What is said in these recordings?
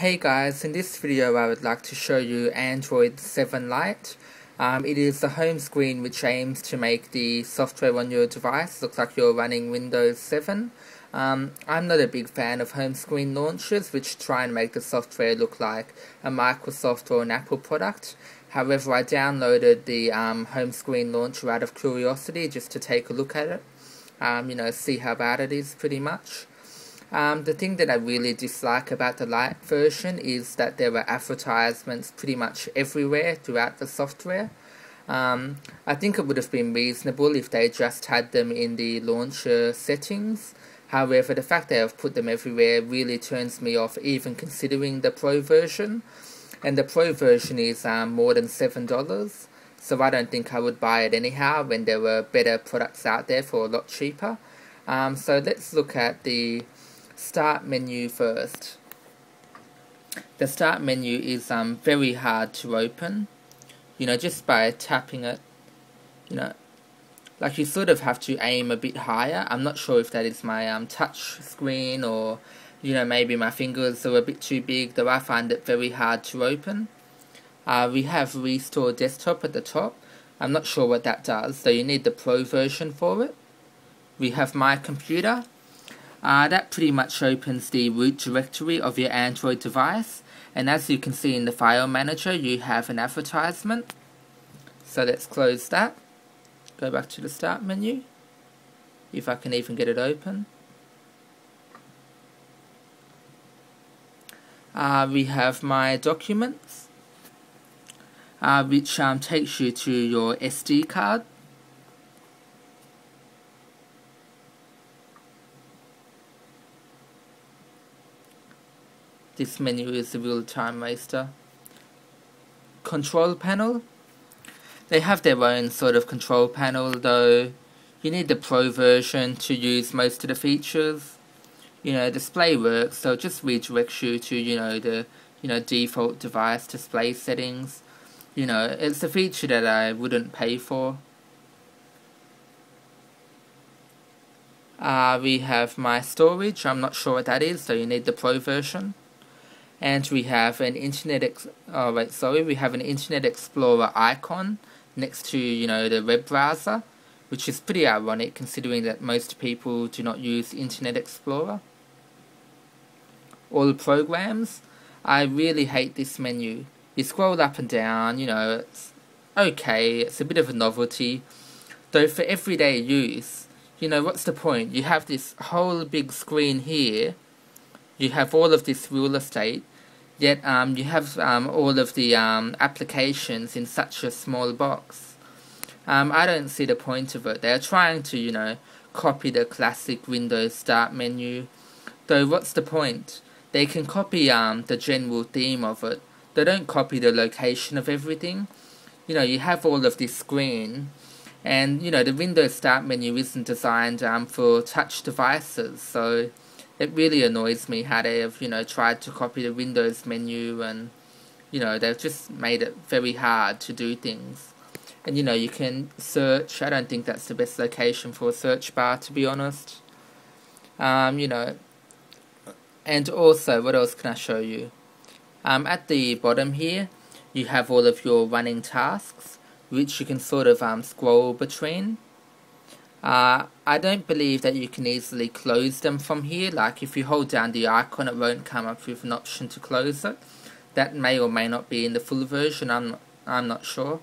Hey guys, in this video I would like to show you Android 7 Lite. Um, it is the home screen which aims to make the software on your device look like you're running Windows 7. Um, I'm not a big fan of home screen launchers which try and make the software look like a Microsoft or an Apple product. However, I downloaded the um, home screen launcher out of curiosity just to take a look at it. Um, you know, see how bad it is pretty much. Um, the thing that I really dislike about the Lite version is that there were advertisements pretty much everywhere throughout the software. Um, I think it would have been reasonable if they just had them in the launcher settings. However, the fact they have put them everywhere really turns me off even considering the Pro version. And the Pro version is um, more than $7, so I don't think I would buy it anyhow when there were better products out there for a lot cheaper. Um, so let's look at the start menu first. The start menu is um, very hard to open, you know, just by tapping it, you know, like you sort of have to aim a bit higher. I'm not sure if that is my um, touch screen or, you know, maybe my fingers are a bit too big, though I find it very hard to open. Uh, we have Restore Desktop at the top. I'm not sure what that does, so you need the Pro version for it. We have My Computer. Uh, that pretty much opens the root directory of your Android device. And as you can see in the file manager you have an advertisement. So let's close that. Go back to the start menu. If I can even get it open. Uh, we have my documents uh, which um, takes you to your SD card This menu is a real time waster. Control panel. They have their own sort of control panel though. You need the pro version to use most of the features. You know, display works, so just redirects you to, you know, the you know, default device display settings. You know, it's a feature that I wouldn't pay for. Uh, we have my storage, I'm not sure what that is, so you need the pro version and we have an internet ex oh wait sorry we have an internet explorer icon next to you know the web browser which is pretty ironic considering that most people do not use internet explorer. All the programs I really hate this menu. You scroll up and down you know it's okay it's a bit of a novelty. Though for everyday use you know what's the point? You have this whole big screen here you have all of this real estate, yet um, you have um, all of the um, applications in such a small box. Um, I don't see the point of it. They're trying to, you know, copy the classic Windows Start menu. Though, what's the point? They can copy um, the general theme of it. They don't copy the location of everything. You know, you have all of this screen, and you know the Windows Start menu isn't designed um, for touch devices, so it really annoys me how they have, you know, tried to copy the Windows menu and, you know, they've just made it very hard to do things. And, you know, you can search. I don't think that's the best location for a search bar, to be honest. Um, you know, and also, what else can I show you? Um, at the bottom here, you have all of your running tasks, which you can sort of um, scroll between. Uh, I don't believe that you can easily close them from here. Like if you hold down the icon, it won't come up with an option to close it. That may or may not be in the full version. I'm not, I'm not sure.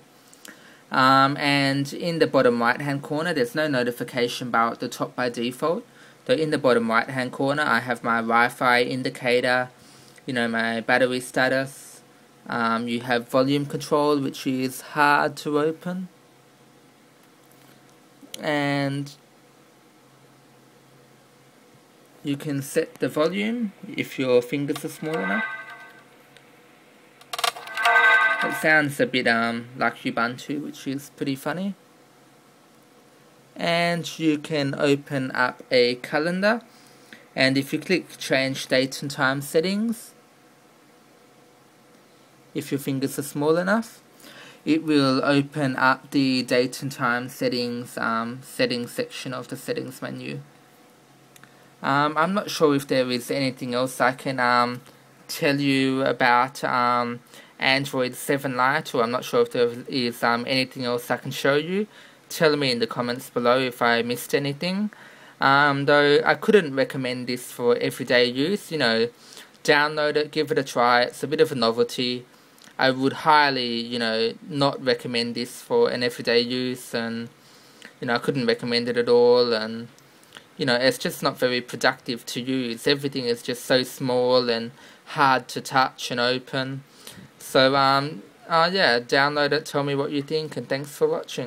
Um, and in the bottom right hand corner, there's no notification bar at the top by default. So in the bottom right hand corner, I have my Wi-Fi indicator, you know, my battery status. Um, you have volume control, which is hard to open and you can set the volume if your fingers are small enough. It sounds a bit um, like Ubuntu, which is pretty funny. And you can open up a calendar, and if you click change date and time settings, if your fingers are small enough, it will open up the date and time settings um, settings section of the settings menu. Um, I'm not sure if there is anything else I can um, tell you about um, Android 7 Lite, or I'm not sure if there is um, anything else I can show you. Tell me in the comments below if I missed anything. Um, though I couldn't recommend this for everyday use, you know, download it, give it a try. It's a bit of a novelty. I would highly, you know, not recommend this for an everyday use, and you know, I couldn't recommend it at all. And you know, it's just not very productive to use. Everything is just so small and hard to touch and open. So, um, uh, yeah, download it, tell me what you think, and thanks for watching.